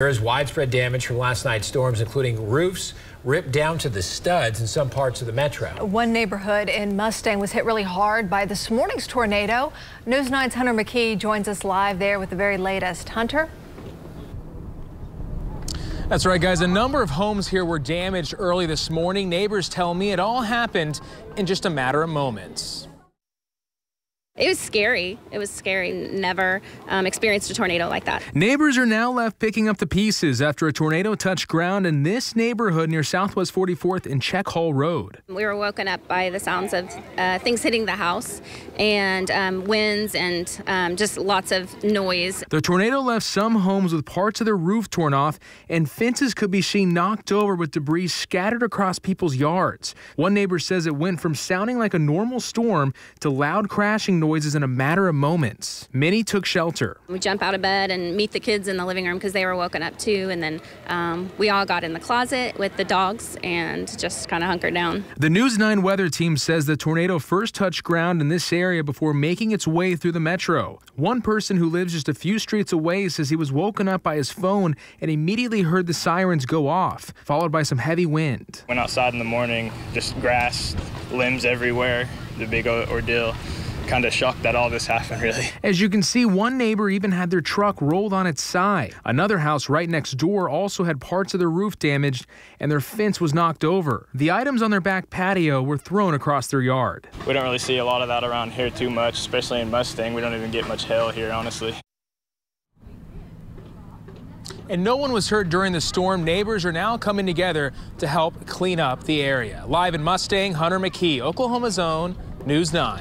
There is widespread damage from last night's storms, including roofs ripped down to the studs in some parts of the metro. One neighborhood in Mustang was hit really hard by this morning's tornado. News 9's Hunter McKee joins us live there with the very latest. Hunter? That's right, guys. A number of homes here were damaged early this morning. Neighbors tell me it all happened in just a matter of moments. It was scary. It was scary. Never um, experienced a tornado like that. Neighbors are now left picking up the pieces after a tornado touched ground in this neighborhood near Southwest 44th and Czech Hall Road. We were woken up by the sounds of uh, things hitting the house and um, winds and um, just lots of noise. The tornado left some homes with parts of their roof torn off and fences could be seen knocked over with debris scattered across people's yards. One neighbor says it went from sounding like a normal storm to loud crashing noise noises in a matter of moments. Many took shelter. We jump out of bed and meet the kids in the living room because they were woken up too. And then um, we all got in the closet with the dogs and just kind of hunkered down. The News 9 weather team says the tornado first touched ground in this area before making its way through the metro. One person who lives just a few streets away says he was woken up by his phone and immediately heard the sirens go off, followed by some heavy wind. Went outside in the morning, just grass, limbs everywhere, the big ordeal kind of shocked that all this happened, really. As you can see, one neighbor even had their truck rolled on its side. Another house right next door also had parts of their roof damaged and their fence was knocked over. The items on their back patio were thrown across their yard. We don't really see a lot of that around here too much, especially in Mustang. We don't even get much hail here, honestly. And no one was hurt during the storm. Neighbors are now coming together to help clean up the area. Live in Mustang, Hunter McKee, Oklahoma's own News 9.